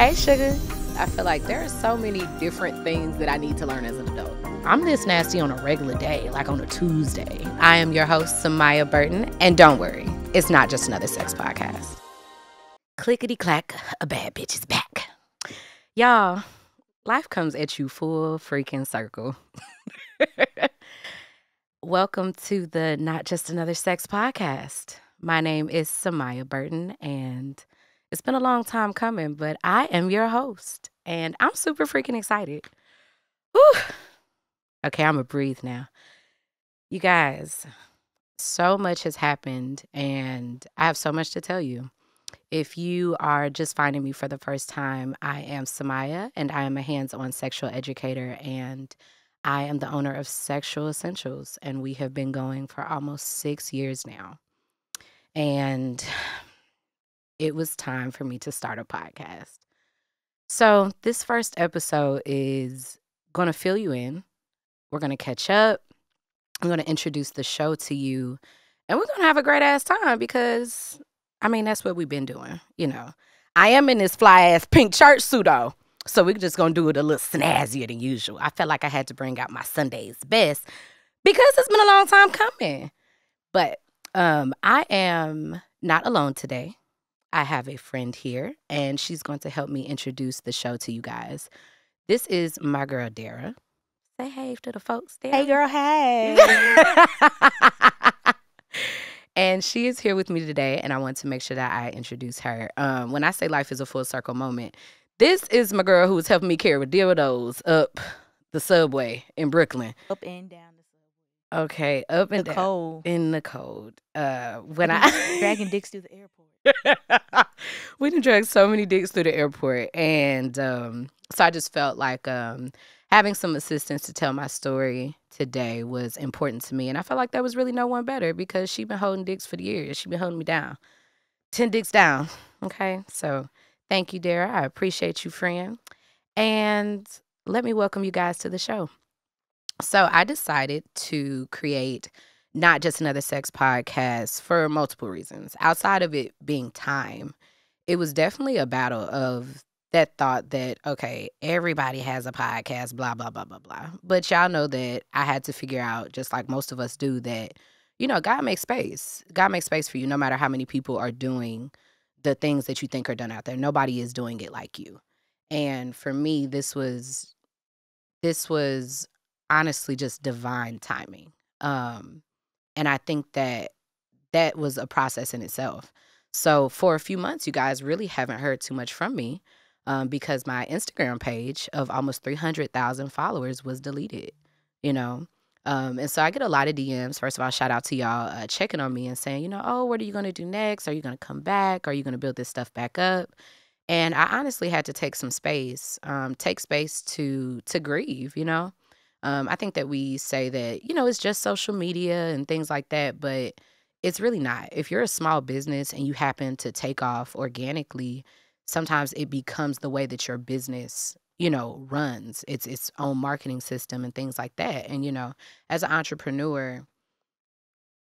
Hey, sugar. I feel like there are so many different things that I need to learn as an adult. I'm this nasty on a regular day, like on a Tuesday. I am your host, Samia Burton, and don't worry, it's not just another sex podcast. Clickety clack, a bad bitch is back. Y'all, life comes at you full freaking circle. Welcome to the Not Just Another Sex podcast. My name is Samia Burton, and it's been a long time coming, but I am your host, and I'm super freaking excited. Whew. Okay, I'm gonna breathe now. You guys, so much has happened, and I have so much to tell you. If you are just finding me for the first time, I am Samia, and I am a hands on sexual educator, and I am the owner of Sexual Essentials, and we have been going for almost six years now. And it was time for me to start a podcast. So, this first episode is going to fill you in. We're going to catch up. I'm going to introduce the show to you, and we're going to have a great ass time because, I mean, that's what we've been doing. You know, I am in this fly ass pink church though. So, we're just going to do it a little snazzier than usual. I felt like I had to bring out my Sunday's best because it's been a long time coming. But um, I am not alone today. I have a friend here, and she's going to help me introduce the show to you guys. This is my girl, Dara. Say hey to the folks, Dara. Hey, girl, hey. and she is here with me today, and I want to make sure that I introduce her. Um, when I say life is a full circle moment, this is my girl who was helping me carry dildos up the subway in Brooklyn. Up and down the Okay, up and The down cold. in the cold. Uh, when Dragging- I Dragging dicks through the airport. we done dragged so many dicks through the airport, and um, so I just felt like um, having some assistance to tell my story today was important to me, and I felt like there was really no one better because she been holding dicks for the years. She been holding me down, ten dicks down. Okay, so thank you, Dara. I appreciate you, friend, and let me welcome you guys to the show. So I decided to create not just another sex podcast for multiple reasons. Outside of it being time, it was definitely a battle of that thought that, okay, everybody has a podcast, blah, blah, blah, blah, blah. But y'all know that I had to figure out, just like most of us do, that, you know, God makes space. God makes space for you no matter how many people are doing the things that you think are done out there. Nobody is doing it like you. And for me, this was this was honestly just divine timing. Um, and I think that that was a process in itself. So for a few months, you guys really haven't heard too much from me um, because my Instagram page of almost 300,000 followers was deleted, you know? Um, and so I get a lot of DMs. First of all, shout out to y'all uh, checking on me and saying, you know, oh, what are you going to do next? Are you going to come back? Are you going to build this stuff back up? And I honestly had to take some space, um, take space to to grieve, you know? Um, I think that we say that, you know, it's just social media and things like that, but it's really not. If you're a small business and you happen to take off organically, sometimes it becomes the way that your business, you know, runs. It's its own marketing system and things like that. And, you know, as an entrepreneur,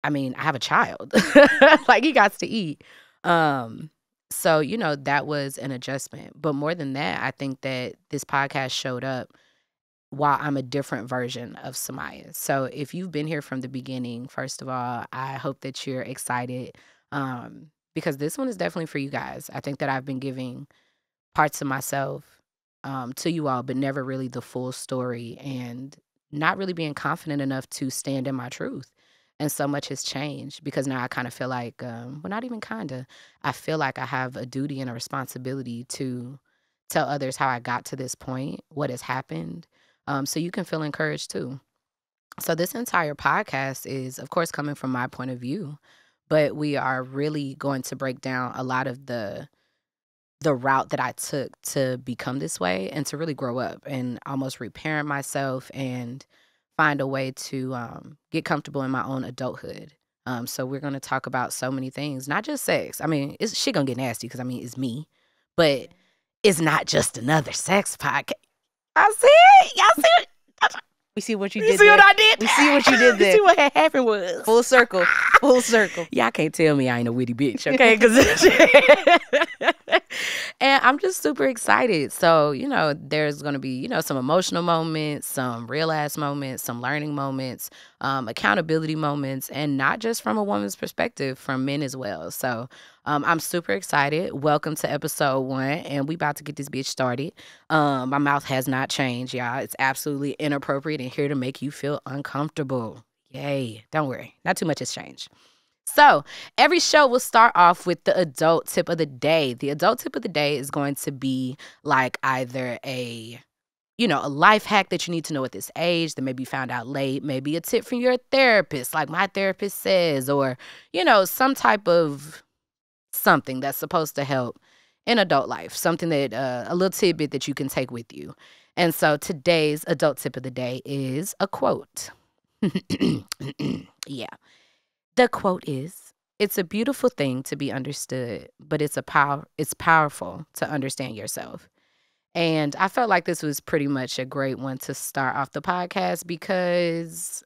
I mean, I have a child. like he got to eat. Um, so, you know, that was an adjustment. But more than that, I think that this podcast showed up while I'm a different version of Samia. So if you've been here from the beginning, first of all, I hope that you're excited um, because this one is definitely for you guys. I think that I've been giving parts of myself um, to you all, but never really the full story and not really being confident enough to stand in my truth. And so much has changed because now I kind of feel like, um, well, not even kind of, I feel like I have a duty and a responsibility to tell others how I got to this point, what has happened, um, so you can feel encouraged too. So this entire podcast is, of course, coming from my point of view, but we are really going to break down a lot of the the route that I took to become this way and to really grow up and almost reparent myself and find a way to um, get comfortable in my own adulthood. Um, so we're going to talk about so many things, not just sex. I mean, it's she gonna get nasty because I mean it's me, but it's not just another sex podcast. I see it. Y'all see it. We see what you, You did see there. what I did? We see what you did there. see what had happened was Full circle. Full circle. Y'all can't tell me I ain't a witty bitch, okay? 'Cause and I'm just super excited. So, you know, there's going to be, you know, some emotional moments, some real ass moments, some learning moments, um, accountability moments, and not just from a woman's perspective, from men as well. So, um, I'm super excited. Welcome to episode one, and we about to get this bitch started. Um, my mouth has not changed, y'all. It's absolutely inappropriate and here to make you feel uncomfortable. Yay. Don't worry. Not too much has changed. So, every show will start off with the adult tip of the day. The adult tip of the day is going to be like either a you know, a life hack that you need to know at this age that maybe you found out late, maybe a tip from your therapist, like my therapist says, or, you know, some type of something that's supposed to help in adult life, something that uh, a little tidbit that you can take with you. And so today's adult tip of the day is a quote. yeah. The quote is It's a beautiful thing to be understood, but it's a power it's powerful to understand yourself. And I felt like this was pretty much a great one to start off the podcast because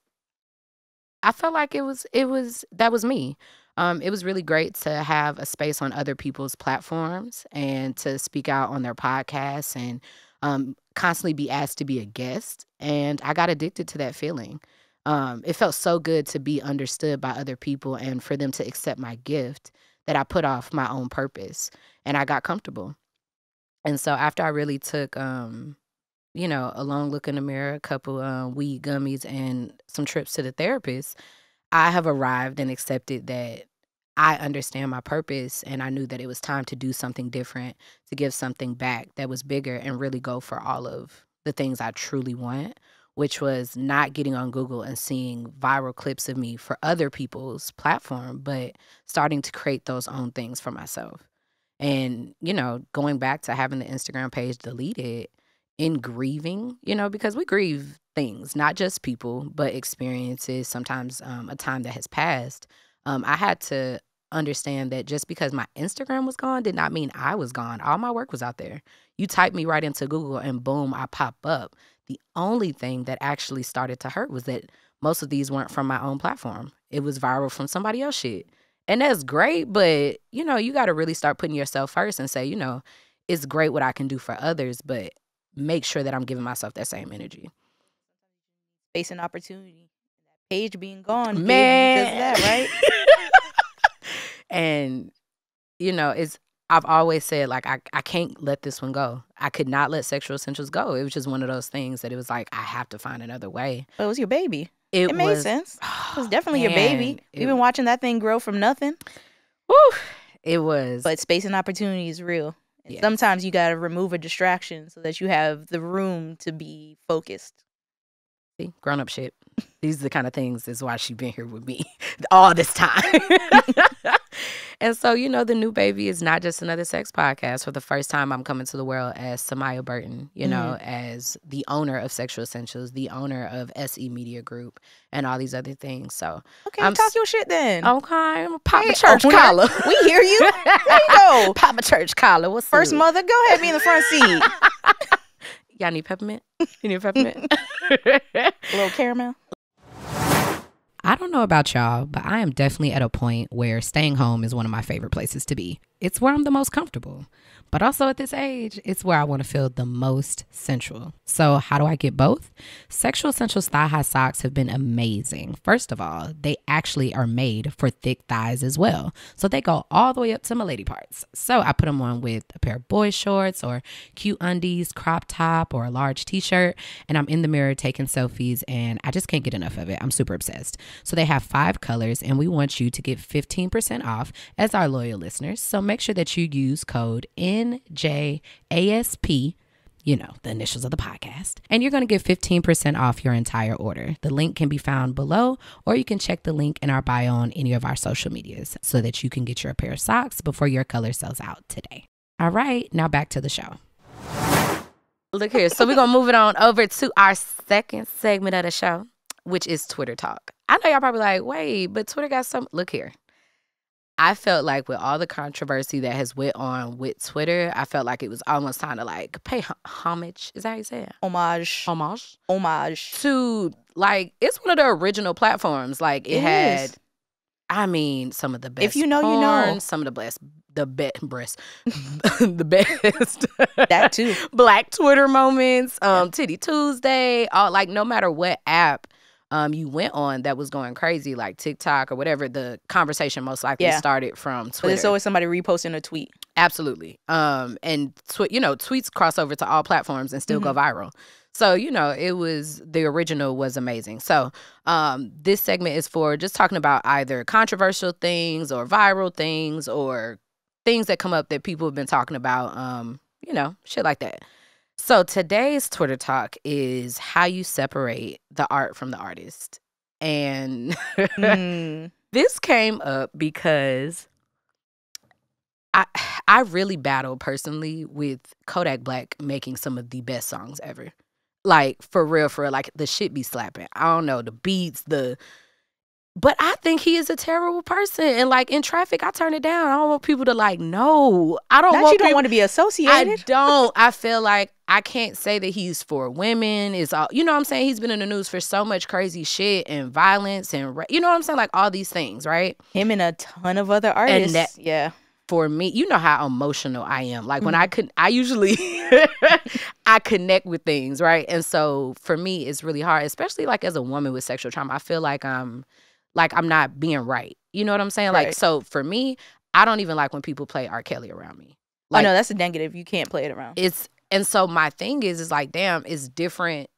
I felt like it was it was that was me. Um, it was really great to have a space on other people's platforms and to speak out on their podcasts and um, constantly be asked to be a guest. And I got addicted to that feeling. Um, it felt so good to be understood by other people and for them to accept my gift that I put off my own purpose and I got comfortable. And so after I really took, um, you know, a long look in the mirror, a couple um, weed gummies, and some trips to the therapist, I have arrived and accepted that I understand my purpose and I knew that it was time to do something different, to give something back that was bigger and really go for all of the things I truly want, which was not getting on Google and seeing viral clips of me for other people's platform, but starting to create those own things for myself. And, you know, going back to having the Instagram page deleted in grieving, you know, because we grieve things, not just people, but experiences, sometimes um, a time that has passed. Um, I had to understand that just because my Instagram was gone did not mean I was gone. All my work was out there. You type me right into Google and boom, I pop up. The only thing that actually started to hurt was that most of these weren't from my own platform. It was viral from somebody else shit. And that's great, but you know, you got to really start putting yourself first and say, you know, it's great what I can do for others, but make sure that I'm giving myself that same energy. Space and opportunity. That page being gone. Man. That, right? and you know, it's I've always said like I, I can't let this one go. I could not let sexual essentials go. It was just one of those things that it was like I have to find another way. But it was your baby. It, It, made was sense. It was definitely your baby. We've been watching that thing grow from nothing. Woo, it was But space and opportunity is real. And Yes. Sometimes you got to remove a distraction so that you have the room to be focused. See, grown up shit. These are the kind of things is why she been here with me all this time. and so, you know, the new baby is not just another sex podcast. For the first time, I'm coming to the world as Samia Burton, you know, mm-hmm. as the owner of Sexual Essentials, the owner of SE Media Group, and all these other things. So, Okay, I'm talk your shit then. okay, I'm gonna pop Hey, a church owner. collar. We hear you. There you go. pop a church collar. What's First mother, go ahead, be in the front seat. Y'all need peppermint? You need peppermint? A little caramel. I don't know about y'all, but I am definitely at a point where staying home is one of my favorite places to be. It's where I'm the most comfortable. But also at this age, it's where I want to feel the most sensual. So, how do I get both? Sexual Essentials thigh high socks have been amazing. First of all, they actually are made for thick thighs as well. So, they go all the way up to my lady parts. So, I put them on with a pair of boy shorts or cute undies, crop top, or a large t shirt. And I'm in the mirror taking selfies, and I just can't get enough of it. I'm super obsessed. So, they have five colors, and we want you to get 15% off as our loyal listeners. So, make sure that you use code NJASP you know, the initials of the podcast. And you're going to get 15% off your entire order. The link can be found below, or you can check the link in our bio on any of our social medias so that you can get your pair of socks before your color sells out today. All right, now back to the show. Look here. So we're going to move it on over to our second segment of the show, which is Twitter Talk. I know y'all probably like, wait, but Twitter got some. Look here. I felt like with all the controversy that has went on with Twitter, I felt like it was almost time to like pay homage. Is that how you say it? Homage. Homage Homage. to like it's one of the original platforms. Like it, It had, is. I mean, some of the best. If you know, you know. Some of the best, the best breast, the best. That too. Black Twitter moments, um, Titty Tuesday, all like no matter what app um you went on that was going crazy, like TikTok or whatever. The conversation most likely Yeah. started from But Twitter. there's always somebody reposting a tweet. Absolutely. Um, and tw- you know, tweets cross over to all platforms and still Mm-hmm. go viral. So you know, it was the original was amazing. So um, this segment is for just talking about either controversial things or viral things or things that come up that people have been talking about. Um, you know, shit like that. So today's Twitter talk is how you separate the art from the artist, and Mm. this came up because I I really battle personally with Kodak Black making some of the best songs ever. Like for real, for real, like the shit be slapping. I don't know the beats, the. But I think he is a terrible person, and like in traffic, I turn it down. I don't want people to like know. I don't Not want you don't people- want to be associated. I don't. I feel like I can't say that he's for women. Is all you know? what I'm saying he's been in the news for so much crazy shit and violence and you know what I'm saying, like all these things, right? Him and a ton of other artists. that- yeah. For me, you know how emotional I am. Like when mm-hmm. I could, I usually I connect with things, right? And so for me, it's really hard, especially like as a woman with sexual trauma. I feel like I'm like I'm not being right. You know what I'm saying? Like so for me, I don't even like when people play R. Kelly around me. oh Like no, that's a negative. You can't play it around. it's and so my thing is is like damn it's different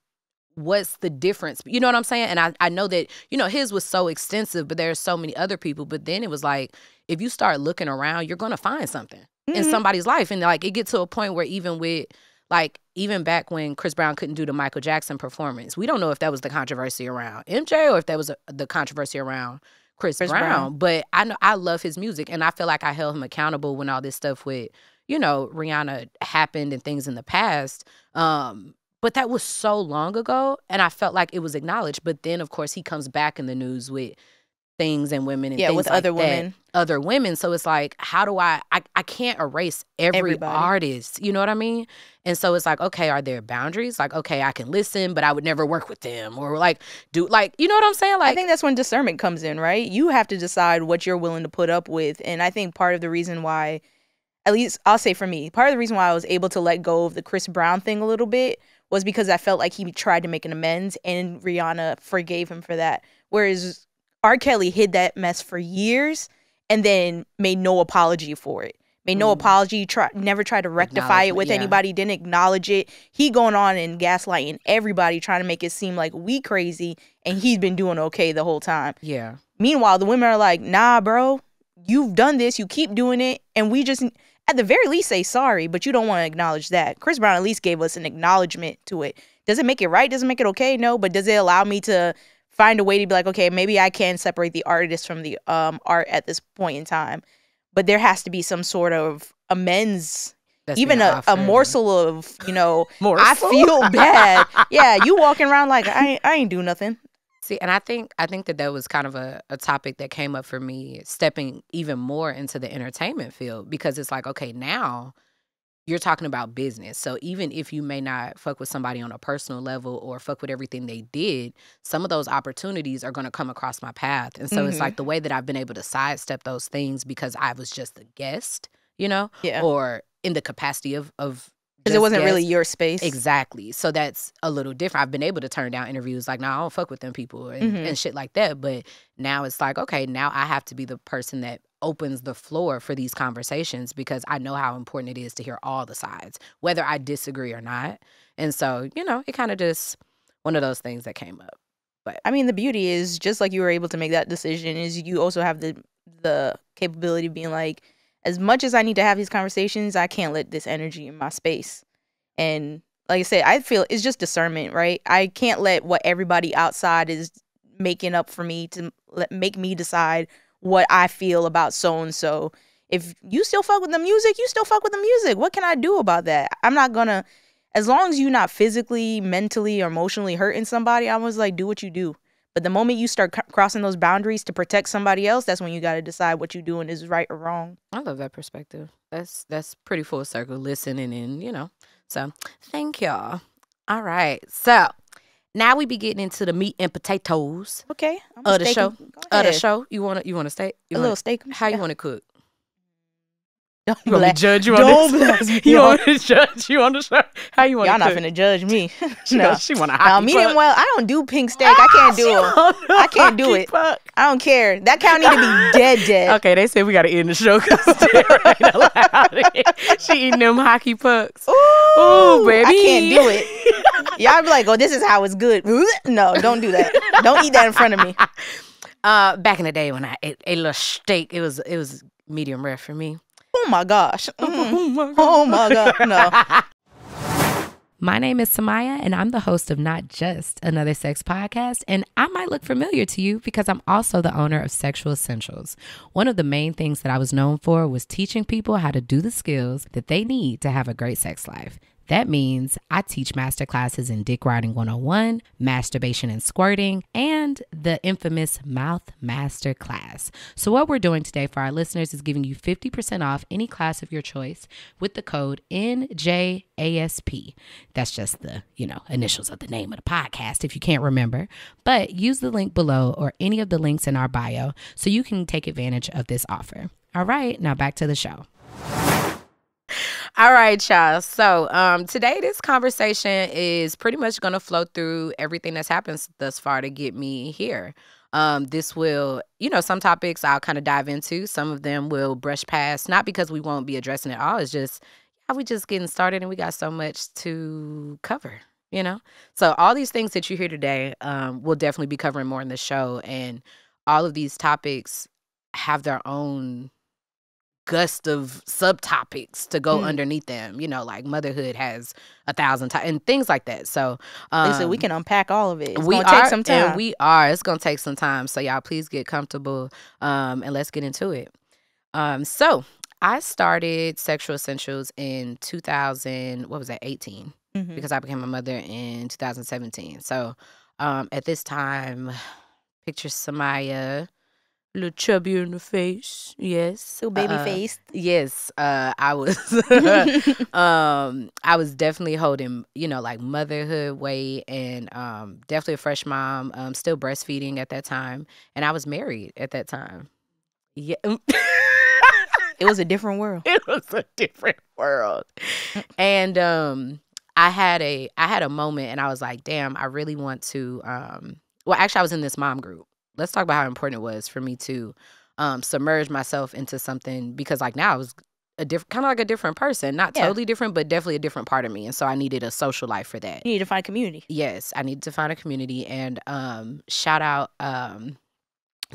what's the difference you know what i'm saying and i, I know that you know his was so extensive but there's so many other people but then it was like if you start looking around you're gonna find something in Mhm. somebody's life and like it get to a point where even with like even back when chris brown couldn't do the michael jackson performance we don't know if that was the controversy around mj or if that was a, the controversy around chris, Chris brown. Brown. but i know i love his music and i feel like i held him accountable when all this stuff with you know rihanna happened and things in the past um but that was so long ago and i felt like it was acknowledged but then of course he comes back in the news with things and women and yeah, things with like other that women. other women. So it's like, how do I, I, I can't erase every Everybody. artist. You know what I mean? And so it's like, okay, are there boundaries? Like, okay, I can listen, but I would never work with them or like do like, you know what I'm saying? Like, I think that's when discernment comes in, right? You have to decide what you're willing to put up with. And I think part of the reason why, at least I'll say for me, part of the reason why I was able to let go of the Chris Brown thing a little bit was because I felt like he tried to make an amends and Rihanna forgave him for that. Whereas R. Kelly hid that mess for years and then made no apology for it. Made no Mm. apology, try, never tried to rectify it with yeah. anybody, didn't acknowledge it. He going on and gaslighting everybody, trying to make it seem like we crazy, and he's been doing okay the whole time. yeah, Meanwhile, the women are like, nah, bro, you've done this, you keep doing it, and we just at the very least say sorry, but you don't want to acknowledge that. Chris Brown at least gave us an acknowledgement to it. Does it make it right? Does it make it okay? No, but does it allow me to find a way to be like, okay, maybe I can separate the artist from the um art at this point in time. But there has to be some sort of amends, that's even a, a morsel of, you know, I feel bad. yeah, you walking around like I ain't, I ain't do nothing. See, and I think I think that that was kind of a, a topic that came up for me stepping even more into the entertainment field because it's like, okay, now you're talking about business. So even if you may not fuck with somebody on a personal level or fuck with everything they did, some of those opportunities are going to come across my path. And so it's Mhm. like the way that I've been able to sidestep those things because I was just a guest, you know, Yeah. or in the capacity of of Because it wasn't really your space. Exactly. So that's a little different. I've been able to turn down interviews like, nah, I don't fuck with them people and, Mhm. and shit like that. But now it's like, okay, now I have to be the person that opens the floor for these conversations because I know how important it is to hear all the sides, whether I disagree or not. And so, you know, it kind of just one of those things that came up. But I mean, the beauty is just like you were able to make that decision is you also have the the capability of being like, as much as I need to have these conversations, I can't let this energy in my space. And like I said, I feel it's just discernment, right? I can't let what everybody outside is making up for me to let make me decide what I feel about so and so. If you still fuck with the music, you still fuck with the music. What can I do about that? I'm not gonna as long as you're not physically, mentally, or emotionally hurting somebody, I was like, do what you do. But the moment you start c- crossing those boundaries to protect somebody else, that's when you got to decide what you're doing is right or wrong. I love that perspective. That's that's pretty full circle listening and you know. So thank y'all. All right. So now we be getting into the meat and potatoes Okay. I'm of the steak show. of the show. You wanna you wanna stay? You A wanna, little steak. how you wanna cook? Don't You want me to judge you don't on this? blast me you want to judge you on the show? How you want Y'all not finna judge me. She, no. no. she want to Now, medium well, I don't do pink steak. I can't do it. I can't do it. I don't care. That cow need to be dead, dead. Okay, they said we got to end the show because. She eating them hockey pucks. Ooh, Ooh, baby. I can't do it. Y'all be like, oh, this is how it's good. No, don't do that. Don't eat that in front of me. Uh, back in the day when I ate a little steak, it was it was medium rare for me. Oh my gosh. Mm. Oh my Oh my god. No. My name is Samia, and I'm the host of Not Just Another Sex Podcast. And I might look familiar to you because I'm also the owner of Sexual Essentials. One of the main things that I was known for was teaching people how to do the skills that they need to have a great sex life. That means I teach master classes in Dick Riding 101, masturbation and squirting, and the infamous Mouth Master class. So, what we're doing today for our listeners is giving you 50% off any class of your choice with the code NJASP. That's just the, you know, initials of the name of the podcast if you can't remember. But use the link below or any of the links in our bio so you can take advantage of this offer. All right, now back to the show. All right, y'all. So um, today, this conversation is pretty much going to flow through everything that's happened thus far to get me here. Um, this will, you know, some topics I'll kind of dive into. Some of them will brush past, not because we won't be addressing it all. It's just, yeah, we just getting started and we got so much to cover, you know? So all these things that you hear today, um, we'll definitely be covering more in the show. And all of these topics have their own gust of subtopics to go Mm. underneath them. You know, like motherhood has a thousand times and things like that. So um, Listen, we can unpack all of it. It's we are, take some time. We are. It's gonna take some time. So y'all please get comfortable um, and let's get into it. Um, so I started Sexual Essentials in 2000. What was that? 18 Mhm. because I became a mother in 2017. So um, at this time, picture Samia, little chubby in the face. Yes, so baby Uh, faced. Yes, uh, I was. um, I was definitely holding, you know, like motherhood weight, and um, definitely a fresh mom. Um, still breastfeeding at that time, and I was married at that time. Yeah. it was a different world. it was a different world. And um I had a I had a moment and I was like, damn, I really want to um well actually I was in this mom group. Let's talk about how important it was for me to um submerge myself into something because like now I was a different kind of like a different person. Not Yeah. totally different, but definitely a different part of me. And so I needed a social life for that. You need to find community. Yes, I needed to find a community and um shout out um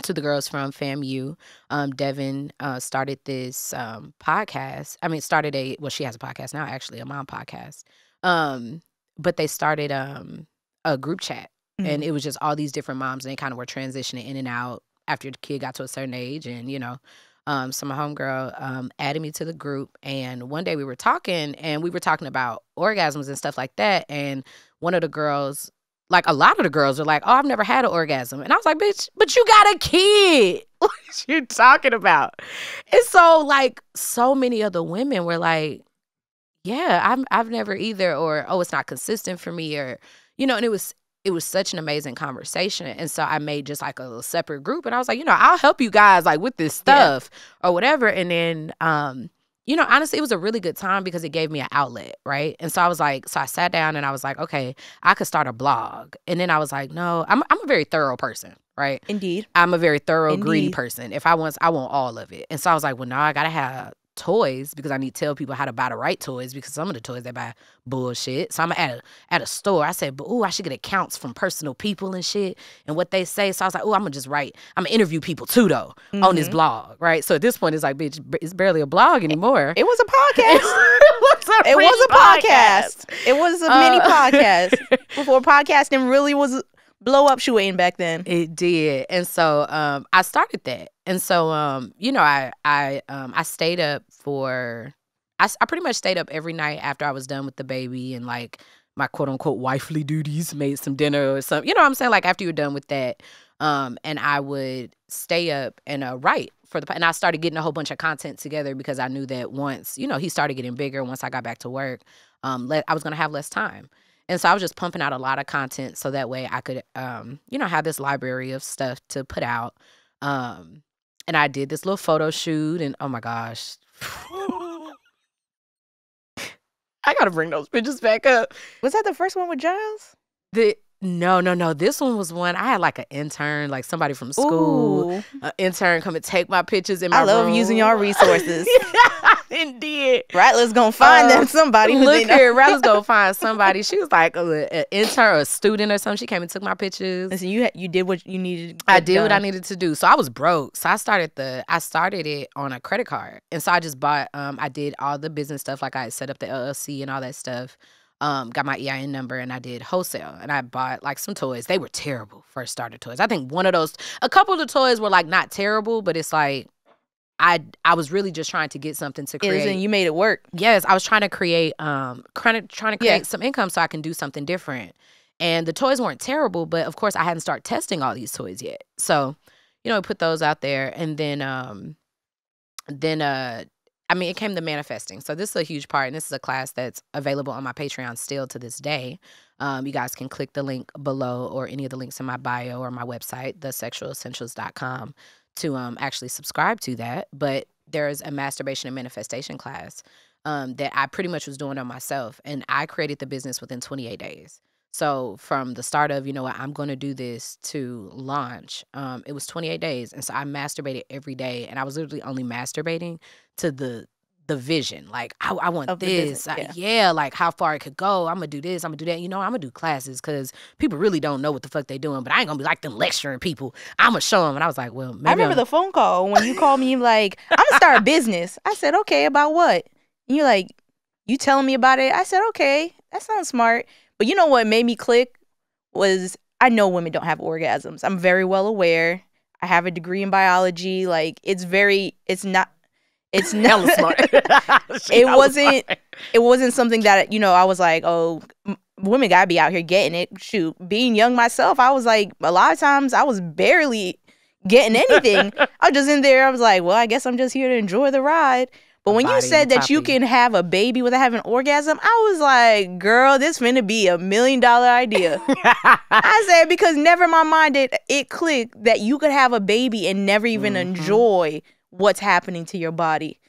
to the girls from FAMU. Um Devin uh started this um podcast. I mean started a well she has a podcast now actually, a mom podcast. Um but they started um a group chat and it was just all these different moms and they kind of were transitioning in and out after the kid got to a certain age and you know um, so my homegirl um, added me to the group and one day we were talking and we were talking about orgasms and stuff like that and one of the girls like a lot of the girls are like oh i've never had an orgasm and i was like bitch but you got a kid. What you talking about? And so like so many of the women were like yeah i've, I've never either or oh it's not consistent for me or you know and it was it was such an amazing conversation and so i made just like a little separate group and i was like you know i'll help you guys like with this Yeah. stuff or whatever and then um you know honestly it was a really good time because it gave me an outlet right and so i was like so i sat down and i was like okay i could start a blog and then i was like no i'm, I'm a very thorough person right Indeed. I'm a very thorough, greedy person. If I want, I want all of it. And so I was like, well, now I gotta have toys because I need to tell people how to buy the right toys because some of the toys they buy bullshit. So I'm at a at a store. I said, but oh, I should get accounts from personal people and shit and what they say. So I was like, oh, I'm gonna just write. I'm gonna interview people too though on this Mhm. blog, right? So at this point, it's like, bitch, it's barely a blog anymore. It was a podcast. it was a, It was a podcast. It was a mini Uh, podcast before podcasting really was blow up shooting back then. It did. And so um I started that. And so um you know I I um I stayed up for I pretty much stayed up every night after I was done with the baby and like my quote unquote wifely duties, made some dinner or something. You know what I'm saying? Like after you're done with that um and I would stay up and uh write for the and I started getting a whole bunch of content together because I knew that once, you know, he started getting bigger once I got back to work, um let I was to have less time. And so I was just pumping out a lot of content so that way I could, um, you know, have this library of stuff to put out. Um, and I did this little photo shoot, and oh my gosh. I gotta bring those pictures back up. Was that the first one with Giles? The no, no, no. This one was one I had like an intern, like somebody from school, Ooh. an intern come and take my pictures in my I love room. using y'all resources. Indeed. Rattler's gonna find Uh, them somebody Look here, Rattle's gonna find somebody. She was like an intern or a student or something. She came and took my pictures. Listen, you you did what you needed. to I did what I needed to do. So I was broke. So I started the I started it on a credit card. And so I just bought um I did all the business stuff like I set up the LLC and all that stuff. Um got my EIN number and I did wholesale and I bought like some toys. They were terrible first starter toys. I think one of those a couple of the toys were like not terrible, but it's like I I was really just trying to get something to Yeah, create. listen, you made it work. Yes, I was trying to create um trying to trying to Yeah. create some income so I can do something different. And the toys weren't terrible, but of course I hadn't started testing all these toys yet. So, you know, I put those out there and then um then uh I mean it came to manifesting. So this is a huge part and this is a class that's available on my Patreon still to this day. Um, you guys can click the link below or any of the links in my bio or my website, thesexualessentials.com, to um, actually subscribe to that. But there's a masturbation and manifestation class um, that I pretty much was doing on myself. And I created the business within 28 days. So from the start of, you know what, I'm going to do this to launch, um, it was 28 days. And so I masturbated every day. And I was literally only masturbating to the the vision. Like, I, I want Of this. business, I- yeah. yeah, like how far it could go. I'm to do this. I'm to do that. You know, I'm to do classes because people really don't know what the fuck they're doing. But I ain't to be like them lecturing people. I'm to show them. And I was like, well, maybe I remember I'm- the phone call when you called me like, I'm gonna start a business. I said, okay, about what? And you're like, you telling me about it? I said, okay, that sounds smart. But you know what made me click was I know women don't have orgasms. I'm very well aware. I have a degree in biology. Like it's very, it's not, it's not. It wasn't- smart. it wasn't something that you know I was like, oh, m- women gotta be out here getting it. Shoot, being young myself, I was like, a lot of times I was barely getting anything. I was just in there. I was like, well, I guess I'm just here to enjoy the ride. But when you said that you can have a baby without having an orgasm, I was like, girl, this finna be a million dollar idea. I said because never in my mind did it click that you could have a baby and never even Mhm. enjoy what's happening to your body.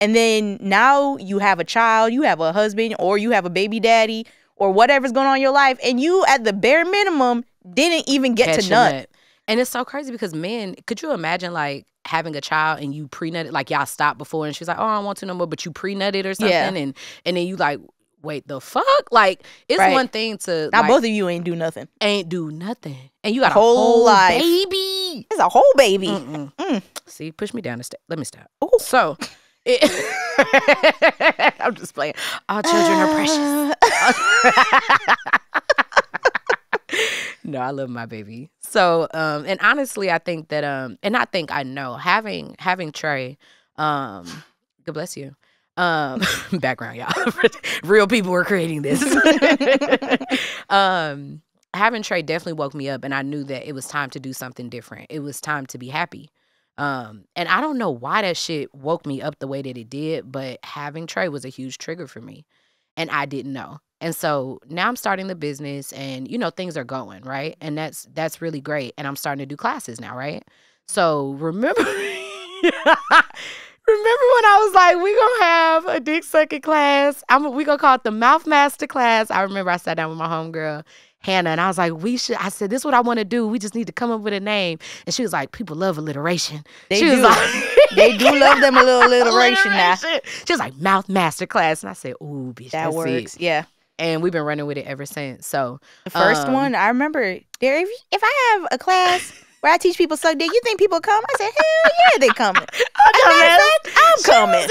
And then now you have a child, you have a husband, or you have a baby daddy, or whatever's going on in your life, and you at the bare minimum didn't even get Catch to nut. And it's so crazy because men, could you imagine like having a child and you pre nutted, like y'all stopped before and she's like, oh, I don't want to no more, but you pre nutted or something. Yeah. And, and then you like, wait, the fuck? Like, it's Right. one thing to Now like, both of you ain't do nothing. ain't do nothing. And you got a Whole life. baby. It's a whole baby. Mm. See, push me down the step. Let me stop. Ooh. So, it, I'm just playing. All children are precious. no, I love my baby. So, um, and honestly, I think that, um, and I think I know having having Trey, um, God bless you. Um, background, y'all. Real people were creating this. um, having Trey definitely woke me up, and I knew that it was time to do something different. It was time to be happy. Um, and I don't know why that shit woke me up the way that it did, but having Trey was a huge trigger for me. And I didn't know. And so now I'm starting the business and you know things are going, right? And that's that's really great. And I'm starting to do classes now, right? So remember Remember when I was like, we gonna have a dick sucking class? I'm we gonna call it the mouth master class. I remember I sat down with my homegirl, Hannah, and I was like, we should I said, this is what I want to do. We just need to come up with a name. And she was like, people love alliteration. They she do. was like They do love them a little alliteration now. She was like, mouth master class. And I said, ooh, bitch, That works. It. Yeah. And we've been running with it ever since. So The first Um, one, I remember there. If, if I have a class where I teach people suck dick, you think people come? I said, hell yeah, they coming. As a matter of fact, I'm coming.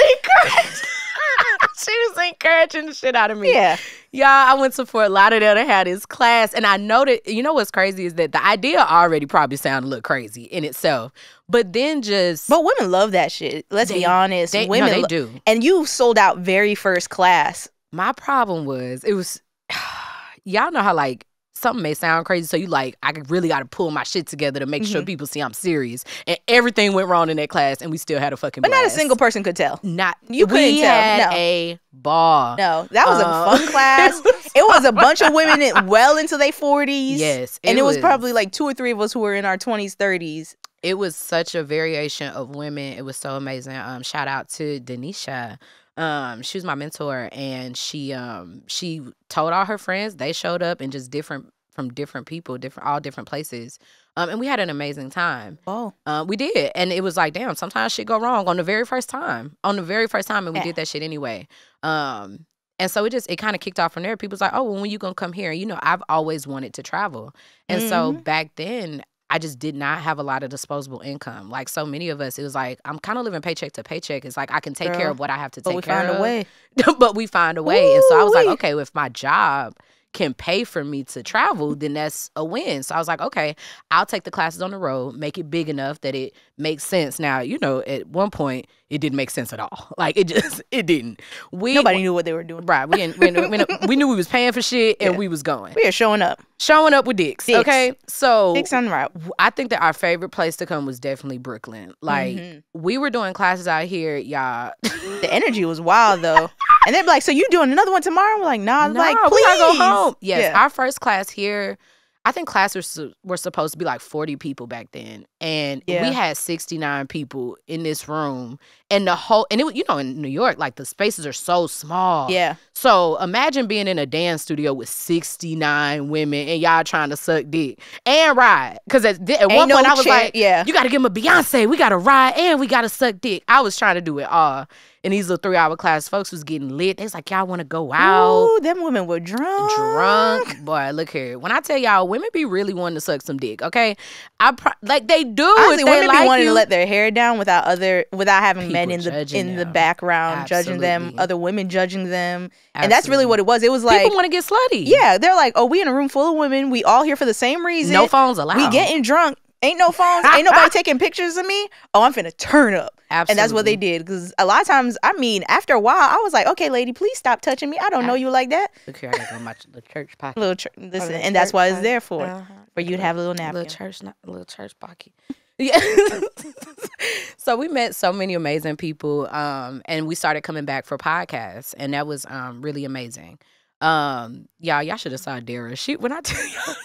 she was encouraging the shit out of me. Yeah. Y'all, I went to Fort Lauderdale to have this class, and I know that you know what's crazy is that the idea already probably sounded a little crazy in itself, but then just But women love that shit. Let's be honest. they, no, women they lo- do. and you sold out very first class. My problem was it was y'all know how like something may sound crazy. So you like, I really got to pull my shit together to make sure Mhm. people see I'm serious. And everything went wrong in that class, and we still had a fucking. But not a single person could tell. Not You couldn't we tell, had no. a ball. No, that was Uh, a fun class. It was a bunch of women in, well into their 40s. Yes, And it was probably like two or three of us who were in our 20s, 30s. it was such a variation of women. It was so amazing. Um, shout out to Denisha. Um, she was my mentor, and she um she told all her friends. They showed up and just different from different people, different all different places. Um, and we had an amazing time. Oh. Uh, we did, and it was like, damn, sometimes shit go wrong on the very first time. On the very first time, and we Yeah. did that shit anyway. Um, and so it just it kind of kicked off from there. People's like, oh, well, when you gonna come here? You know, I've always wanted to travel, and so Mhm. back then. I just did not have a lot of disposable income. Like so many of us, it was like I'm kind of living paycheck to paycheck. It's like I can take care of what I have to But take we care of a way. but we find a way. And so I was like, okay, with my job can pay for me to travel, then that's a win. So I was like, okay, I'll take the classes on the road, make it big enough that it makes sense. Now, you know, at one point it didn't make sense at all. Like it just it didn't. We Nobody knew what they were doing. right. We didn't, we, didn't- we, didn't- we knew we was paying for shit and Yeah. we was going. We are showing up. Showing up with dicks. Dicks. Okay. So Dicks on the route. I think that our favorite place to come was definitely Brooklyn. Like Mhm. we were doing classes out here, y'all. the energy was wild though. And they'd be like, "So you doing another one tomorrow?" We're like, "Nah." I'm No, like, "Please." gotta go home. Yes, Yeah. our first class here. I think classes were, were supposed to be like 40 people back then. And Yeah. we had 69 people in this room. And the whole, and it was, you know, in New York, like the spaces are so small. Yeah. So imagine being in a dance studio with 69 women and y'all trying to suck dick and ride. Because at, at Ain't one no point I was chair- like, yeah. you got to give him a Beyonce. We got to ride and we got to suck dick. I was trying to do it all. And these little three hour class folks was getting lit. They was like, y'all want to go out? Ooh, them women were drunk. drunk. Boy, look here. When I tell y'all, women be really wanting to suck some dick. Okay, I pro- like they do. Honestly, they women like be wanting you. to let their hair down without other without having men in the in the them. background judging them, other women judging them, and that's really what it was. It was like, people want to get slutty. yeah, they're like, oh, we in a room full of women. We all here for the same reason. no phones allowed. We getting drunk. Ain't no phones. Ain't nobody taking pictures of me. Oh, I'm finna turn up. Absolutely. And that's what they did. Because a lot of times, I mean, after a while, I was like, okay, lady, please stop touching me. I don't know you like that. Look here, I gotta go my ch- little church pocket. Little, ch- listen, and that's church what it's there for, Uh-huh. for you to have a little napkin. little church, not little church pocket. Yeah. so we met so many amazing people, um, and we started coming back for podcasts, and that was um really amazing. Um, y'all, y'all should have saw Dara. She when I tell y'all,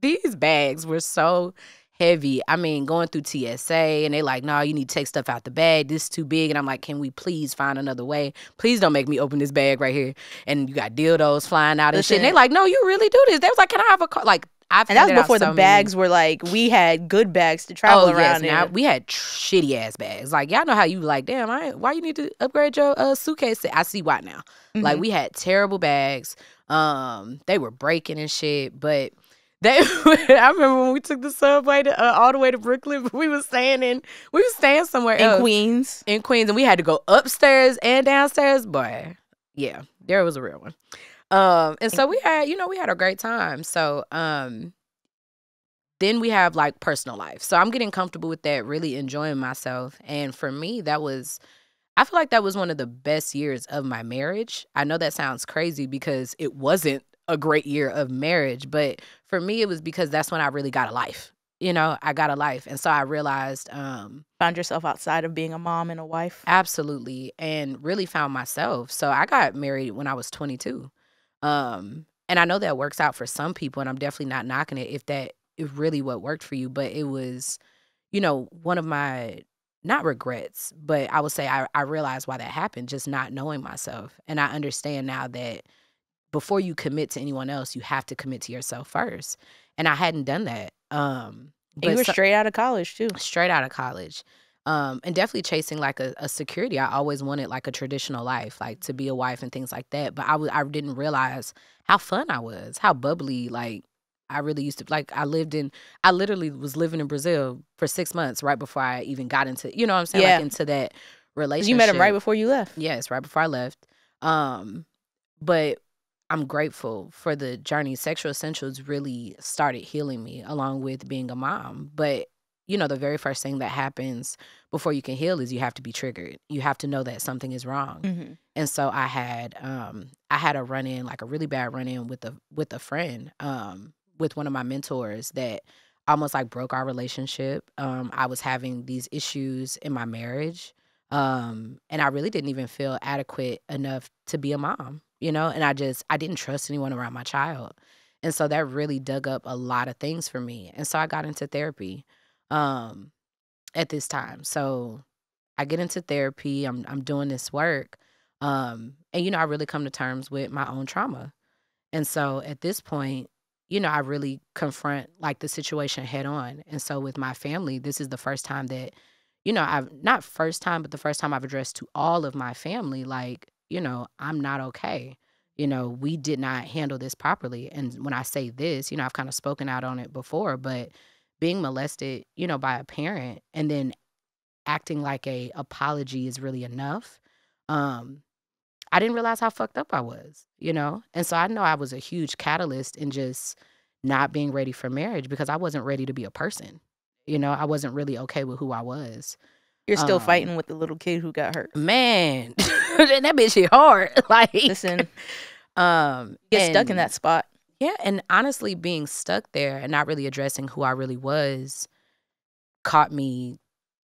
these bags were so heavy. I mean, going through TSA, and they like, no, you need to take stuff out the bag. This is too big, and I'm like, can we please find another way? Please don't make me open this bag right here. And you got dildos flying out and shit. And they Listen. like, no, you really do this. They was like, can I have a car? Like. I've and that was before so the many- bags were like, we had good bags to travel oh, around yes. Now we had shitty ass bags. Like y'all know how you like, damn, I why you need to upgrade your uh, suitcase? I see why now. Like Mhm. we had terrible bags. Um, they were breaking and shit, but. They, I remember when we took the subway to, uh, all the way to Brooklyn. We was staying in, we was staying somewhere in else Queens. in Queens, and we had to go upstairs and downstairs. Boy, yeah, there was a real one. Um, and so we had, you know, we had a great time. So, um, then we have like personal life. So I'm getting comfortable with that, really enjoying myself. And for me, that was, I feel like that was one of the best years of my marriage. I know that sounds crazy because it wasn't a great year of marriage, but for me, it was because that's when I really got a life. You know, I got a life. And so I realized, um, Found yourself outside of being a mom and a wife. Absolutely. And really found myself. So I got married when I was 22. Um, and I know that works out for some people, and I'm definitely not knocking it if that is really what worked for you. But it was, you know, one of my not regrets, but I would say I, I realized why that happened, just not knowing myself. And I understand now that before you commit to anyone else, you have to commit to yourself first. And I hadn't done that. Um And you were so- straight out of college too. straight out of college um and definitely chasing like a, a security i always wanted like a traditional life like to be a wife and things like that but i was i didn't realize how fun i was how bubbly like i really used to like i lived in i literally was living in brazil for six months right before i even got into you know what i'm saying Yeah. like into that relationship You met him right before you left. Yes, right before I left. Um, but I'm grateful for the journey. Sexual Essentials really started healing me along with being a mom. But you know, the very first thing that happens before you can heal is you have to be triggered. You have to know that something is wrong. Mm-hmm. And so I had um I had a run in, like a really bad run in with a with a friend, um, with one of my mentors that almost like broke our relationship. Um, I was having these issues in my marriage. Um, and I really didn't even feel adequate enough to be a mom, you know, and I just I didn't trust anyone around my child. And so that really dug up a lot of things for me. And so I got into therapy um at this time. So I get into therapy, I'm I'm doing this work. Um and you know, I really come to terms with my own trauma. And so at this point, you know, I really confront like the situation head on. And so with my family, this is the first time that, you know, I've not first time, but the first time I've addressed to all of my family, like, you know, I'm not okay. You know, we did not handle this properly. And when I say this, you know, I've kind of spoken out on it before, but being molested, you know, by a parent and then acting like a apology is really enough. Um, I didn't realize how fucked up I was, you know? And so I know I was a huge catalyst in just not being ready for marriage because I wasn't ready to be a person. You know, I wasn't really okay with who I was. You're still Um, fighting with the little kid who got hurt. Man, that bitch hit hard. Like Listen, um get stuck in that spot. Yeah, and honestly being stuck there and not really addressing who I really was caught me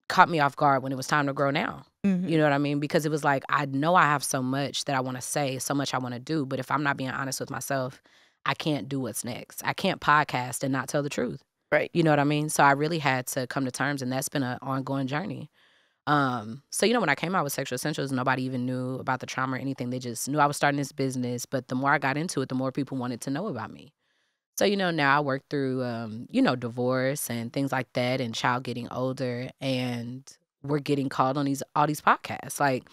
caught me off guard when it was time to grow now. Mhm. You know what I mean? Because it was like I know I have so much that I want to say, so much I want to do, but if I'm not being honest with myself, I can't do what's next. I can't podcast and not tell the truth. Right. You know what I mean? So I really had to come to terms and that's been an ongoing journey. Um, so you know when I came out with Sexual Essentials, nobody even knew about the trauma or anything. They just knew I was starting this business, but the more I got into it, the more people wanted to know about me. So you know now I work through um, you know, divorce and things like that and child getting older and we're getting called on these all these podcasts. Like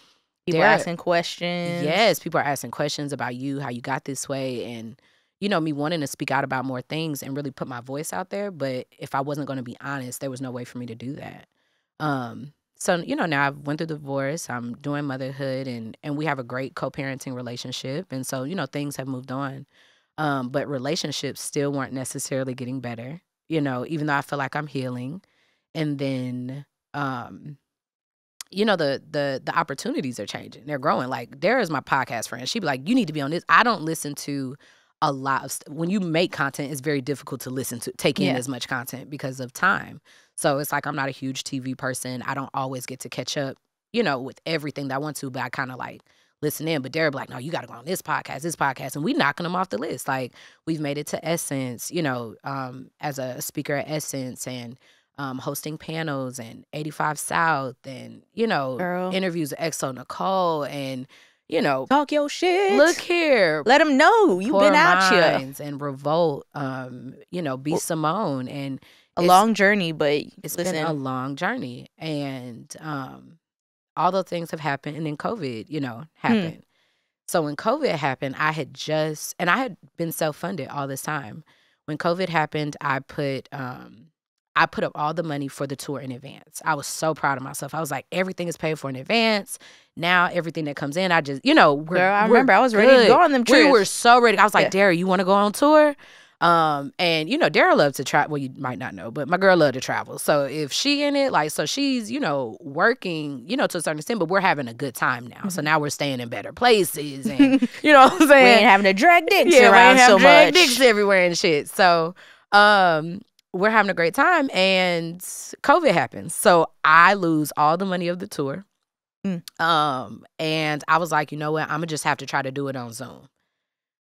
People are asking questions. Yes, people are asking questions about you, how you got this way, and you know me wanting to speak out about more things and really put my voice out there. But if I wasn't going to be honest, there was no way for me to do that. Um, so you know now I've went through divorce. I'm doing motherhood, and and we have a great co-parenting relationship, and so you know things have moved on. Um, but relationships still weren't necessarily getting better. You know, even though I feel like I'm healing, and then um you know the the the opportunities are changing they're growing like there is my podcast friend she'd be like you need to be on this i don't listen to a lot of st- when you make content it's very difficult to listen to take in Yeah. as much content because of time so it's like i'm not a huge tv person i don't always get to catch up you know with everything that i want to but i kind of like listen in but Dara be like no you got to go on this podcast this podcast and we knocking them off the list like we've made it to essence you know um as a speaker at essence and um, hosting panels and 85 South and, you know, Girl. interviews with xoNecole and, you know, Talk your shit. look here. Let them know you've been out here. Minds and Revolt, um, you know, Be Well, Simone. And A long journey, but it's listen, been a long journey. And um, all those things have happened. And then COVID, you know, Hmm. happened. So when COVID happened, I had just, and I had been self funded all this time. When COVID happened, I put, um, I put up all the money for the tour in advance. I was so proud of myself. I was like, everything is paid for in advance. Now everything that comes in, I just, you know, girl, I remember I was ready to go on them trips. We were so ready. I was like, Yeah. Dara, you want to go on tour? Um, and you know, Dara loves to travel. Well, you might not know, but my girl loved to travel. So if she in it, like, so she's, you know, working, you know, to a certain extent, but we're having a good time now. So now we're staying in better places, and you know what I'm saying? we ain't having to drag dicks yeah, we around ain't have so drag much. dicks everywhere and shit. So, um, we're having a great time, and COVID happens. So I lose all the money of the tour. Mm. Um, and I was like, you know what? I'm gonna just have to try to do it on Zoom.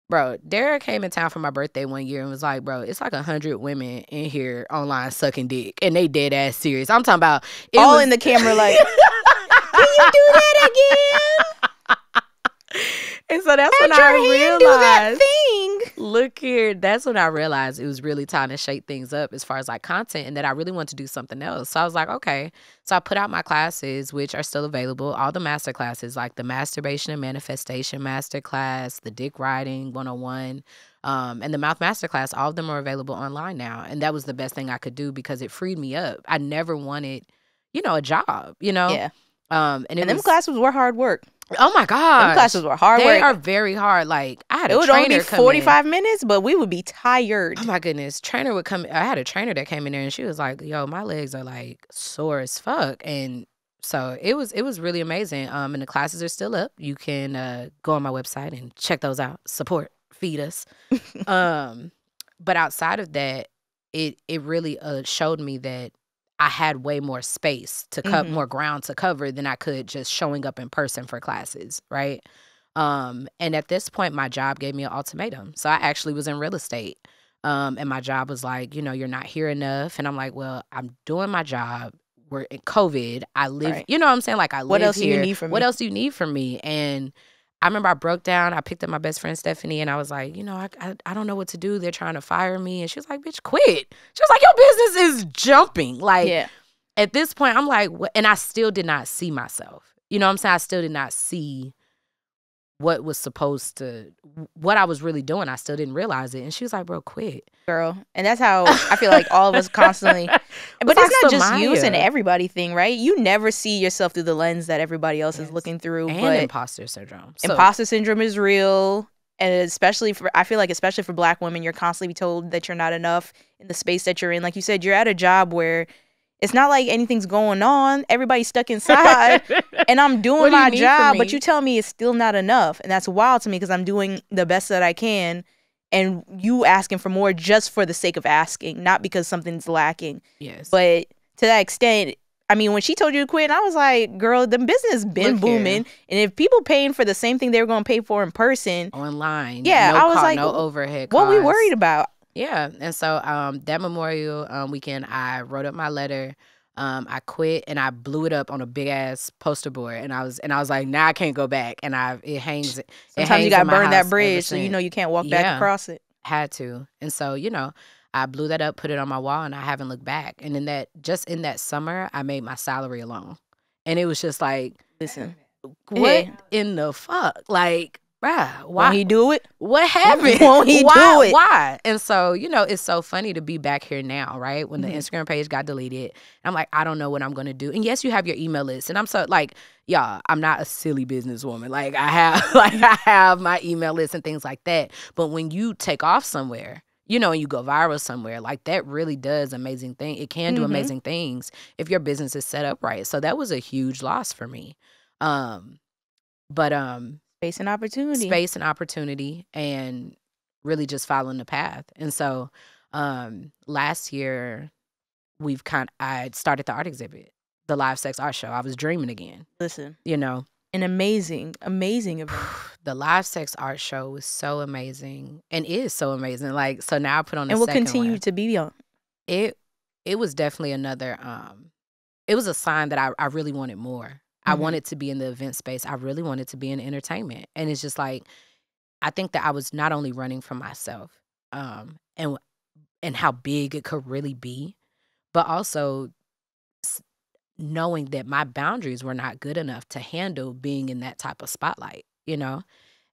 Bro, Dara came in town for my birthday one year and was like, bro, it's like a hundred women in here online sucking dick, and they dead ass serious. I'm talking about All was- in the camera, like, can you do that again? And so that's when I hand do that realized. thing. Look here, that's when I realized it was really time to shake things up as far as like content and that I really wanted to do something else. So I was like, okay. So I put out my classes, which are still available, all the master classes, like the masturbation and manifestation master class, the dick riding 101, um, and the mouth master class. All of them are available online now. And that was the best thing I could do because it freed me up. I never wanted, you know, a job, you know? Yeah. Um, and And them was, classes were hard work. Oh my God. Classes were hard they work. are very hard. Like I had it a would only be 45 minutes, but we would be tired. Oh my goodness. Trainer would come I had a trainer that came in there and she was like, Yo, my legs are like sore as fuck. And so it was it was really amazing. Um and the classes are still up. You can uh go on my website and check those out. Support, feed us. um but outside of that, it it really uh, showed me that I had way more space to cut Mhm. more ground to cover than I could just showing up in person for classes, right? Um, and at this point, my job gave me an ultimatum. So I actually was in real estate. Um, and my job was like, you know, you're not here enough. And I'm like, well, I'm doing my job. We're in COVID. I live, Right. you know what I'm saying? Like I live What else do you need from me? What me? else do you need from me? And I remember I broke down. I picked up my best friend Stephanie, and I was like, you know, I, I I don't know what to do. They're trying to fire me, and she was like, bitch, quit. She was like, your business is jumping. Like yeah. at this point, I'm like, what? and I still did not see myself. You know what I'm saying? I still did not see what was supposed to, what I was really doing. I still didn't realize it. And she was like, bro, quit. girl. And that's how I feel like all of us constantly. But it's not just you; it's an everybody thing, right? You never see yourself through the lens that everybody else is looking through. And but imposter syndrome. So, imposter syndrome is real, and especially for I feel like especially for Black women, you're constantly told that you're not enough in the space that you're in. Like you said, you're at a job where it's not like anything's going on. Everybody's stuck inside. and I'm doing do my job, but you tell me it's still not enough, and that's wild to me because I'm doing the best that I can, and you asking for more just for the sake of asking, not because something's lacking. yes. But to that extent, I mean, when she told you to quit, I was like, "Girl, the business been Look here. booming, and if people paying for the same thing they were going to pay for in person, online. Yeah, no I was co- like, no overhead. what we worried about?" Yeah, and so um, that Memorial um, weekend, I wrote up my letter. Um, I quit and I blew it up on a big ass poster board, and I was and I was like, "Now I can't go back." And I it hangs. It Sometimes you gotta burn that bridge, so you know you can't walk back Yeah. across it. had to, and so you know, I blew that up, put it on my wall, and I haven't looked back. And in that, just in that summer, I made my salary alone, and it was just like, Listen, what Yeah. in the fuck, like. Bruh, why why he do it? what happened? Won't he do why? it? Why? And so, you know, it's so funny to be back here now, right? When the Mhm. Instagram page got deleted, I'm like, I don't know what I'm gonna do. And yes, you have your email list, and I'm so like, y'all, I'm not a silly businesswoman. Like I have, like I have my email list and things like that. But when you take off somewhere. You know, and you go viral somewhere, like that really does amazing thing. It can do Mhm. amazing things if your business is set up right. So that was a huge loss for me. Um, but um, Space and opportunity. space and opportunity and really just following the path. And so um last year we've kind I started the art exhibit, the live sex art show. I was dreaming again, Listen, you know. an amazing, amazing event. The live sex art show was so amazing and is so amazing. Like so now I put on the and will continue one. to be on. it it was definitely another um it was a sign that I, I really wanted more. I Mhm. wanted to be in the event space. I really wanted to be in entertainment. And it's just like I think that I was not only running for myself, um, and and how big it could really be, but also knowing that my boundaries were not good enough to handle being in that type of spotlight, you know?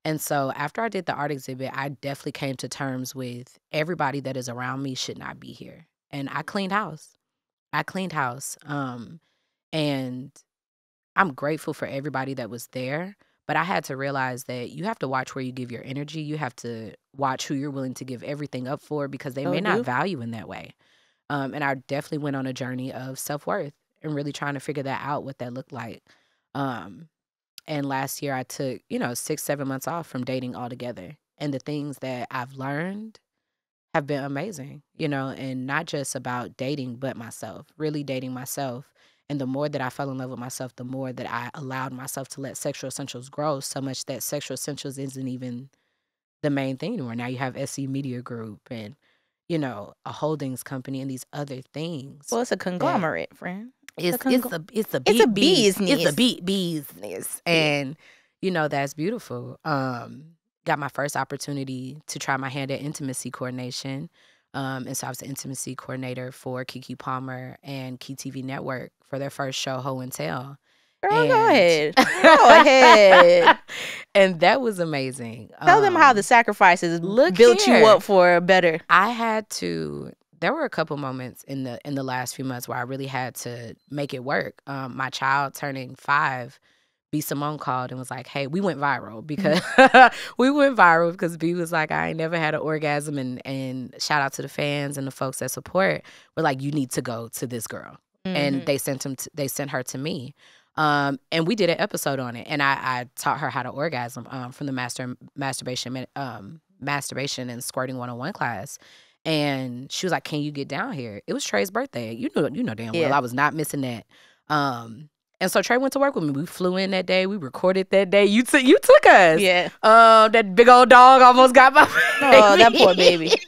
And so after I did the art exhibit, I definitely came to terms with everybody that is around me should not be here. And I cleaned house. I cleaned house. Um, and I'm grateful for everybody that was there. But I had to realize that you have to watch where you give your energy. You have to watch who you're willing to give everything up for because they Oh, may not do. value in that way. Um, and I definitely went on a journey of self worth and really trying to figure that out, what that looked like. Um, and last year I took, you know, six, seven months off from dating altogether. And the things that I've learned have been amazing, you know, and not just about dating, but myself, really dating myself. And the more that I fell in love with myself, the more that I allowed myself to let sexual essentials grow so much that sexual essentials isn't even the main thing anymore. Now you have SC Media Group and, you know, a holdings company and these other things. Well, it's a conglomerate, friend. it's it's a it's a it's a It's business. a beat business, and you know that's beautiful. Um, got my first opportunity to try my hand at intimacy coordination, um, and so I was the intimacy coordinator for Keke Palmer and KeyTV Network for their first show, Ho and Tell. Girl, go ahead. Go ahead. and that was amazing. Tell them how Um, the sacrifices look built here. you up for a better. I had to. There were a couple moments in the in the last few months where I really had to make it work. Um, my child turning five, B Simone called and was like, "Hey, we went viral because we went viral because B was like, I ain't never had an orgasm." And and shout out to the fans and the folks that support. Were like, "You need to go to this girl." and Mhm. they sent him to, they sent her to me um, and we did an episode on it and I, I taught her how to orgasm um, from the master masturbation um, masturbation and squirting 101 class and she was like, "Can you get down here?" It was Trey's birthday. You know, you know damn well Yeah. I was not missing that. Um, and so Trey went to work with me. We flew in that day. We recorded that day. You took you took us. Yeah. Um, that big old dog almost got my. Oh, that poor baby.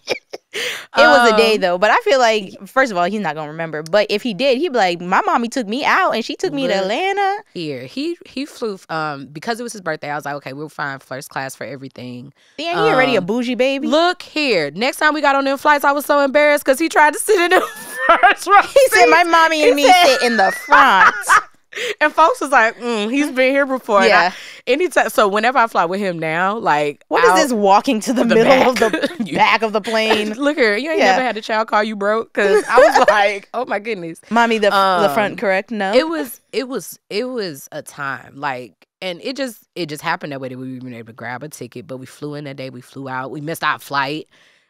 It was a day Um, though, but I feel like first of all, he's not gonna remember. But if he did, he'd be like, "My mommy took me out, and she took me to Atlanta." Here, he he flew. Um, because it was his birthday, I was like, okay, we'll find first class for everything. Damn, he already a Um, bougie baby. Look here. Next time we got on them flights, I was so embarrassed because he tried to sit in the first row. he said, "My mommy and He me said- sit in the front." and folks was like, mm, he's been here before. And I- yeah. anytime. So whenever I fly with him now, like, What is I'll- this walking to the, the middle of the You- back of the plane? Look here, you ain't Yeah. never had a child call you broke because I was like, oh my goodness. mommy, the the Um, front, correct? No. It was it was it was a time like, and it just it just happened that way that we were able to grab a ticket. But we flew in that day, we flew out, we missed our flight.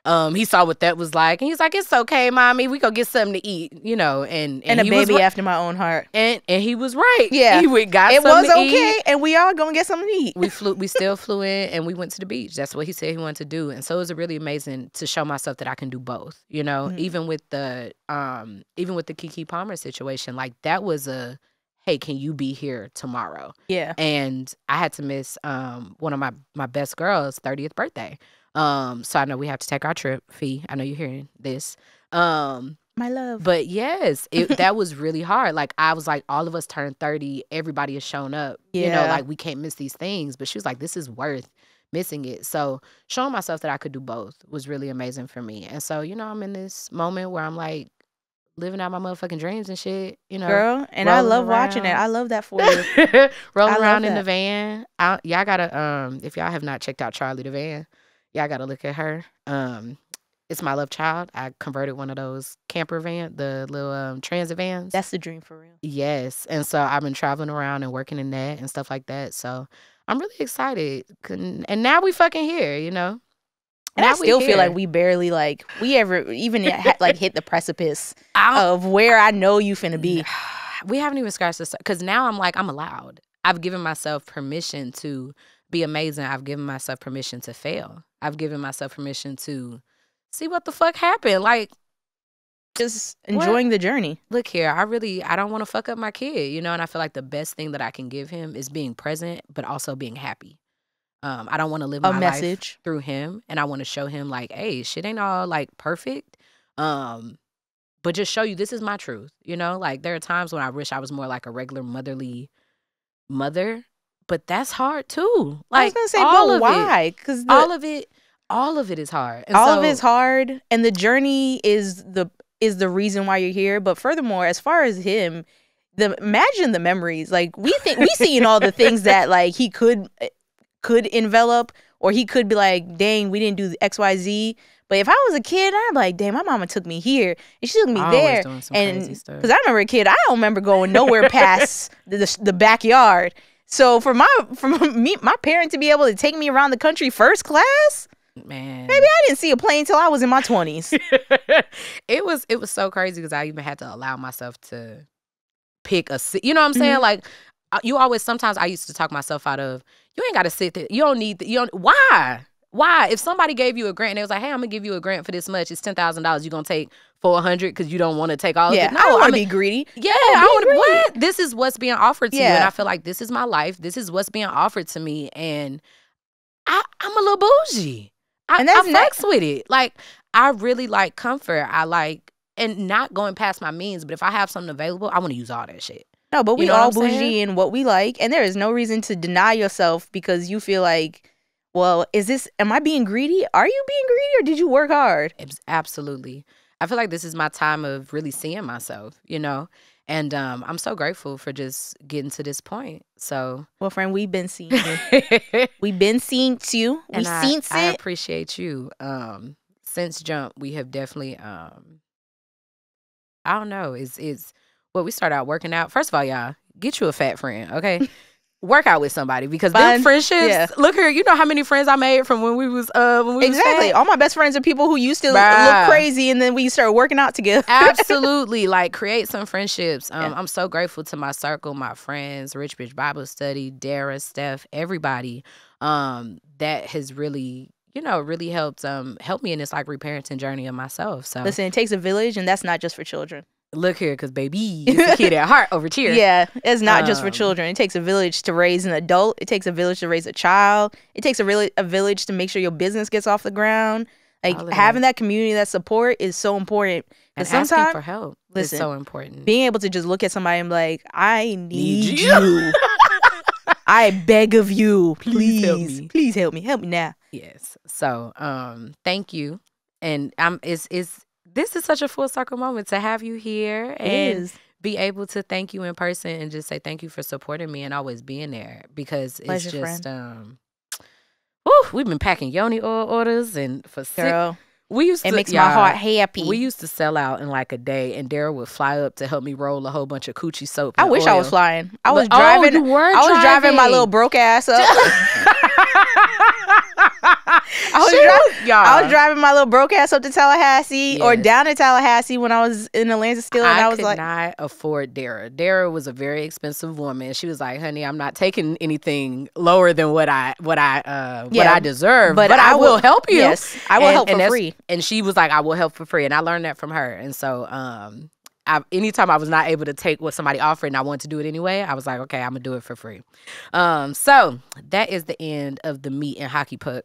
Um, he saw what that was like, and he's like, "It's okay, mommy. We go get something to eat, you know." And and a baby ri- after my own heart. and and he was right. Yeah. he got It was okay, eat. and we all gonna get something to eat. We flew. We still flew in, and we went to the beach. That's what he said he wanted to do, and so it was really amazing to show myself that I can do both. You know, Mhm. even with the um, even with the Keke Palmer situation, like that was a, hey, can you be here tomorrow? Yeah. And I had to miss um one of my my best girls' thirtieth birthday. Um, so I know we have to take our trip. Fee, I know you're hearing this. Um, My love. but yes, it, that was really hard. Like I was like, all of us turned thirty. Everybody has shown up. Yeah. You know, like we can't miss these things. But she was like, this is worth missing it. So showing myself that I could do both was really amazing for me. And so you know, I'm in this moment where I'm like living out my motherfucking dreams and shit. You know, Girl, and I love watching it. I love that for you. rolling I around in that. the van. I, y'all gotta um, if y'all have not checked out Charlie the van, y'all gotta look at her. Um, it's my love child. I converted one of those camper van, the little um, transit vans. That's the dream for real. yes, and so I've been traveling around and working in that and stuff like that. So I'm really excited. And now we fucking here, you know. And I Now we still feel like we barely like we ever even like hit the precipice of where I know you finna be. we haven't even scratched the because now I'm like I'm allowed. I've given myself permission to be amazing. I've given myself permission to fail. I've given myself permission to see what the fuck happened. Like, Just What? enjoying the journey. look here, I really I don't want to fuck up my kid, you know. And I feel like the best thing that I can give him is being present, but also being happy. Um, I don't want to live A my life message. through him, and I want to show him like, hey, shit ain't all like perfect. Um, but just show you this is my truth. You know, like there are times when I wish I was more like a regular motherly mother, but that's hard too. Like I was gonna say, all but why? Because all of it, all of it is hard. And all of it's hard and the journey is the is the reason why you're here but furthermore as far as him the imagine the memories like we think we seeing all the things that like he could could envelop or he could be like dang we didn't do xyz but if i was a kid i'm like damn my mama took me here and she took me always there and because I remember a kid, I don't remember going nowhere past the, the the backyard. So for my for me, my parent to be able to take me around the country first class, man, maybe I didn't see a plane till I was in my twenties. it was it was so crazy because I even had to allow myself to pick a seat. You know what I'm saying? Mhm. Like uh, you always. Sometimes I used to talk myself out of. You ain't got to sit there. You don't need. the, You don't. Why? Why? If somebody gave you a grant and they was like, "Hey, I'm gonna give you a grant for this much. It's ten thousand dollars. You gonna take four hundred because you don't want to take all yeah, of it? I don't want I'm to be greedy. yeah, I want greedy. what? This is what's being offered to you, and I feel like this is my life. This is what's being offered to me, and I, I'm a little bougie. I, And that's I fucks with it. Like I really like comfort. I like and not going past my means. But if I have something available, I want to use all that shit. No, but we know all I'm saying? bougie in what we like, and there is no reason to deny yourself because you feel like, well, is this? Am I being greedy? Are you being greedy, or did you work hard? Abs- Absolutely. I feel like this is my time of really seeing myself. You know. And um, I'm so grateful for just getting to this point. So, Well, friend, we've been seeing you. We've been seeing you. We've seen I appreciate you. Um, since jump, we have definitely. Um, I don't know. Is is well, we started out working out. First of all, y'all get you a fat friend, okay? Work out with somebody because Fun. friendships. Yeah. Look here, you know how many friends I made from when we was uh when we Exactly. All my best friends are people who used to Bruh. look crazy, and then we started working out together. Absolutely, like create some friendships. Um, Yeah. I'm so grateful to my circle, my friends, Rich Bitch Bible Study, Dara, Steph, everybody. Um, that has really, you know, really helped um help me in this like reparenting journey of myself. So Listen, it takes a village, and that's not just for children. Look here, because baby, it's a kid at heart over here. Yeah, it's not just for Um, children. It takes a village to raise an adult. It takes a village to raise a child. It takes a really a village to make sure your business gets off the ground. Like of that. having that community, that support is so important. and asking sometimes for help listen, is so important. being able to just look at somebody and be like, I need, you." you. I beg of you, Please please, help me. please help me, help me now. Yes. So, um, thank you. And I'm it's it's this is such a full circle moment to have you here It and is. be able to thank you in person and just say thank you for supporting me and always being there because Pleasure, it's just um Woo, we've been packing yoni oil orders and for six, we used It to makes my heart happy. We used to sell out in like a day, and Dara would fly up to help me roll a whole bunch of coochie soap. I wish I was flying. I But- was oh, driving. were I was driving my little broke ass up. I was, dri- was- I was driving my little broke ass up to Tallahassee or down to Tallahassee when I was in Atlanta still, and I, I, was could like, not afford Dara. Dara was a very expensive woman. She was like, "Honey, I'm not taking anything lower than what I what I uh what Yeah, I deserve, but but, I, I will, will- help you." yes, I will And- help and for free. And she was like, "I will help for free," and I learned that from her. And so, um, I, anytime I was not able to take what somebody offered and I wanted to do it anyway, I was like, "Okay, I'm gonna do it for free." Um, so that is the end of the meat and hockey puck.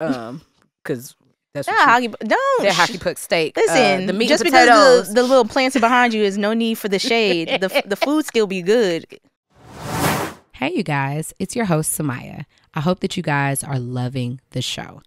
Um, because that's what Yeah, hockey, don't that hockey puck steak. uh, Listen, the meat just and because the, the little plants are behind you is no need for the shade. the the food still be good. Hey, you guys, it's your host, Samia. I hope that you guys are loving the show.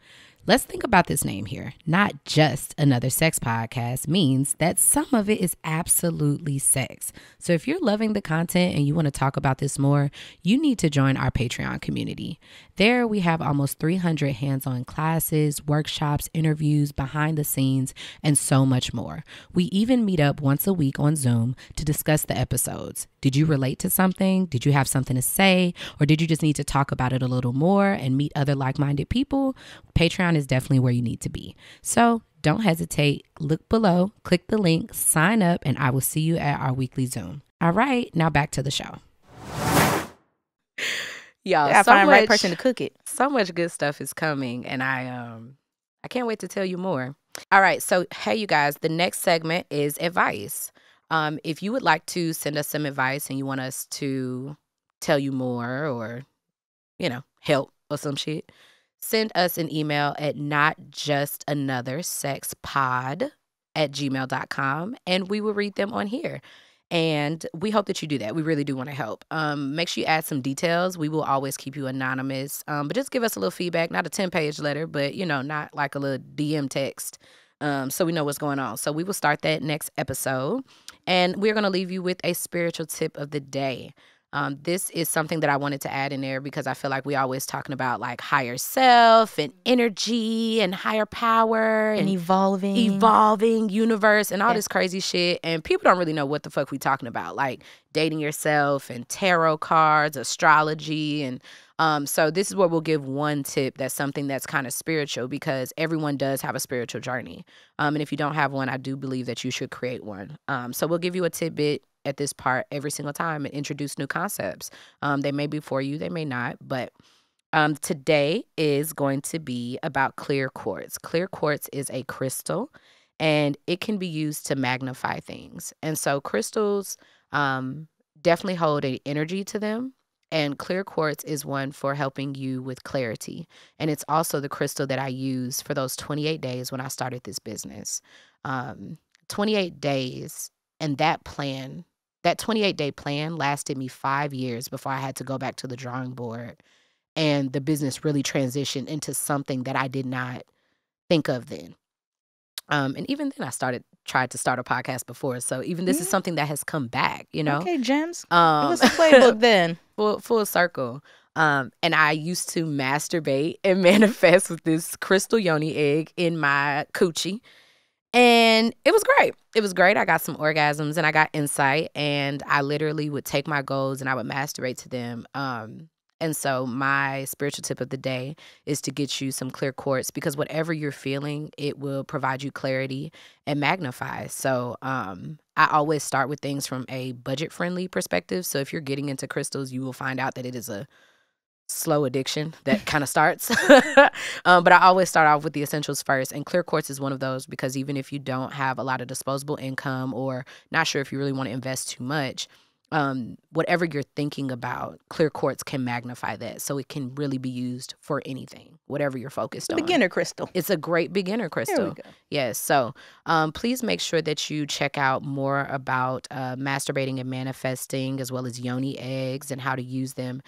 Let's think about this name here. Not just another sex podcast means that some of it is absolutely sex. So if you're loving the content and you want to talk about this more, you need to join our Patreon community. There we have almost 300 hands on classes, workshops, interviews, behind the scenes, and so much more. We even meet up once a week on Zoom to discuss the episodes. Did you relate to something? Did you have something to say? Or did you just need to talk about it a little more and meet other like minded people? Patreon is definitely where you need to be. So don't hesitate. Look below, click the link, sign up, and I will see you at our weekly Zoom. All right, now back to the show. Y'all, I so find the right person to cook it. so much good stuff is coming and i um i can't wait to tell you more all right so hey you guys the next segment is advice um if you would like to send us some advice and you want us to tell you more or you know help or some shit send us an email at not just another sex pod at gmail.com and we will read them on here and we hope that you do that. We really do want to help. Um, make sure you add some details. We will always keep you anonymous, um, but just give us a little feedback. Not a ten page letter, but you know, not like a little DM text, um, so we know what's going on. So we will start that next episode, and we're going to leave you with a spiritual tip of the day. Um, this is something that I wanted to add in there because I feel like we always talking about like higher self and energy and higher power And and evolving. evolving universe and all Yeah. this crazy shit and people don't really know what the fuck we talking about like dating yourself and tarot cards astrology and um so this is where we'll give one tip that's something that's kind of spiritual because everyone does have a spiritual journey um and if you don't have one i do believe that you should create one um so we'll give you a tidbit at this part every single time and introduce new concepts um they may be for you they may not but um, today is going to be about clear quartz. Clear quartz is a crystal and it can be used to magnify things. And so crystals um, definitely hold an energy to them. And clear quartz is one for helping you with clarity. And it's also the crystal that I used for those 28 days when I started this business. Um, 28 days and that plan, that 28 day plan lasted me five years before I had to go back to the drawing board and the business really transitioned into something that I did not think of then. Um, and even then, I started tried to start a podcast before, so even this is something that has come back. You know, Okay, gems. um, it was the playbook then? full full circle. Um, and I used to masturbate and manifest with this crystal yoni egg in my coochie. And it was great. It was great. I got some orgasms and I got insight. And I literally would take my goals and I would masturbate to them. Um, and so my spiritual tip of the day is to get you some clear quartz because whatever you're feeling, it will provide you clarity and magnify. So um, I always start with things from a budget friendly perspective. So if you're getting into crystals, you will find out that it is a slow addiction that kind of starts. um, but I always start off with the essentials first. And Clear Quartz is one of those because even if you don't have a lot of disposable income or not sure if you really want to invest too much, um, whatever you're thinking about, clear quartz can magnify that. So it can really be used for anything, whatever you're focused on. Beginner crystal. It's a great beginner crystal. Yes. So um, please make sure that you check out more about uh, masturbating and manifesting, as well as yoni eggs and how to use them,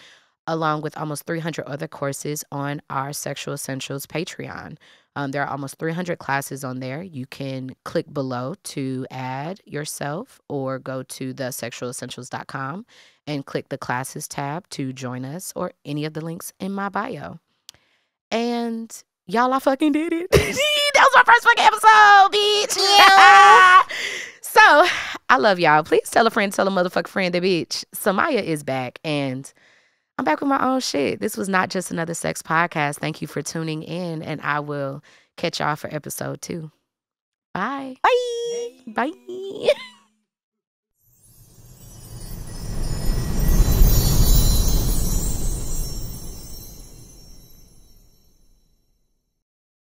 along with almost 300 other courses on our Sexual Essentials Patreon. Um, there are almost 300 classes on there. You can click below to add yourself or go to the sexualessentials.com and click the classes tab to join us or any of the links in my bio. And y'all, I fucking did it. that was my first fucking episode, bitch. Yeah. so I love y'all. Please tell a friend, tell a motherfucking friend that bitch. Samia is back and I'm back with my own shit. This was not just another sex podcast. Thank you for tuning in, and I will catch y'all for episode two. Bye. Bye. Bye.